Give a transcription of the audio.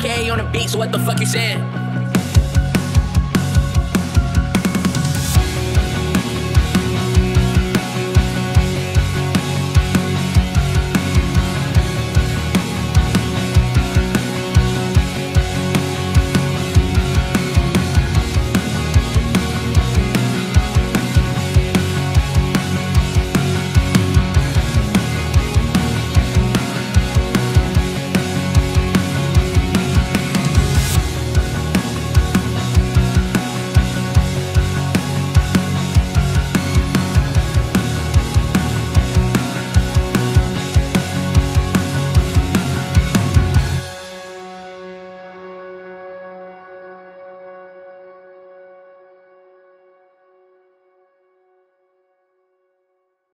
K on the beat, so what the fuck you saying?